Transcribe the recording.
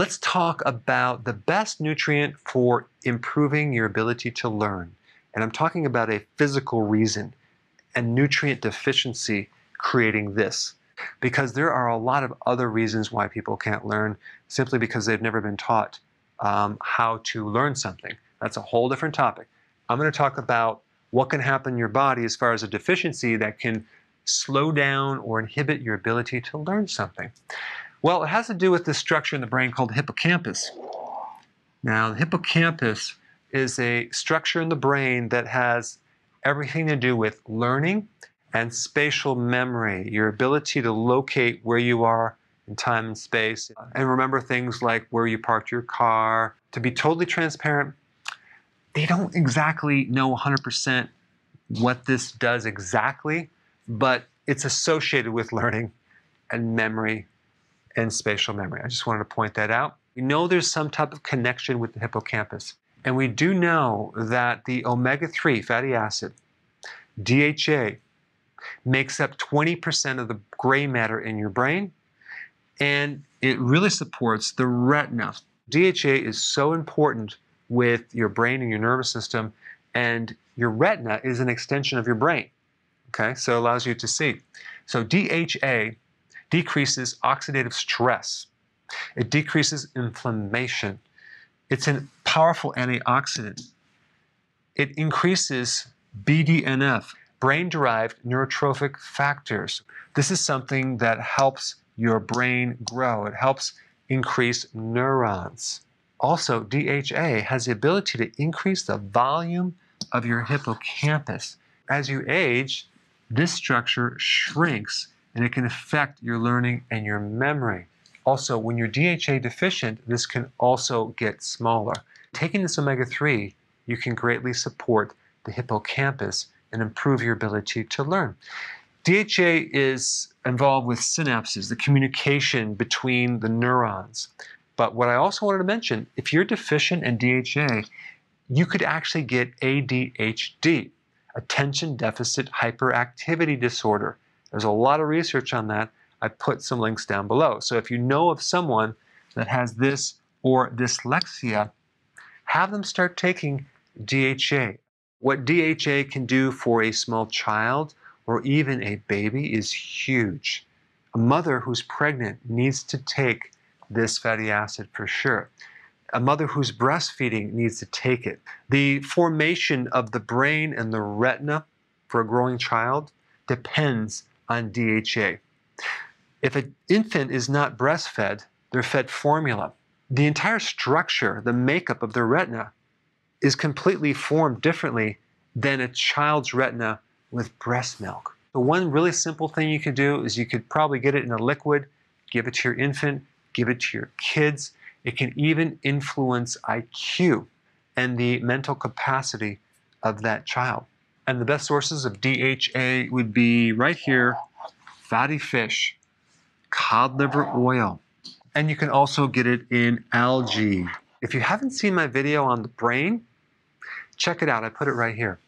Let's talk about the best nutrient for improving your ability to learn. And I'm talking about a physical reason and nutrient deficiency creating this. Because there are a lot of other reasons why people can't learn simply because they've never been taught um, how to learn something. That's a whole different topic. I'm going to talk about what can happen in your body as far as a deficiency that can slow down or inhibit your ability to learn something. Well, it has to do with this structure in the brain called the hippocampus. Now, the hippocampus is a structure in the brain that has everything to do with learning and spatial memory, your ability to locate where you are in time and space, and remember things like where you parked your car. To be totally transparent, they don't exactly know 100% what this does exactly, but it's associated with learning and memory and spatial memory. I just wanted to point that out. We know there's some type of connection with the hippocampus. And we do know that the omega 3 fatty acid, DHA, makes up 20% of the gray matter in your brain, and it really supports the retina. DHA is so important with your brain and your nervous system, and your retina is an extension of your brain. Okay, so it allows you to see. So DHA decreases oxidative stress. It decreases inflammation. It's a powerful antioxidant. It increases BDNF, brain derived neurotrophic factors. This is something that helps your brain grow, it helps increase neurons. Also, DHA has the ability to increase the volume of your hippocampus. As you age, this structure shrinks and it can affect your learning and your memory. Also, when you're DHA deficient, this can also get smaller. Taking this omega 3, you can greatly support the hippocampus and improve your ability to learn. DHA is involved with synapses, the communication between the neurons. But what I also wanted to mention, if you're deficient in DHA, you could actually get ADHD, attention deficit hyperactivity disorder. There's a lot of research on that. I put some links down below. So if you know of someone that has this or dyslexia, have them start taking DHA. What DHA can do for a small child or even a baby is huge. A mother who's pregnant needs to take this fatty acid for sure. A mother who's breastfeeding needs to take it. The formation of the brain and the retina for a growing child depends on DHA. If an infant is not breastfed, they're fed formula. The entire structure, the makeup of the retina, is completely formed differently than a child's retina with breast milk. The one really simple thing you could do is you could probably get it in a liquid, give it to your infant, give it to your kids. It can even influence IQ and the mental capacity of that child. And the best sources of DHA would be right here fatty fish, cod liver oil, and you can also get it in algae. If you haven't seen my video on the brain, check it out. I put it right here.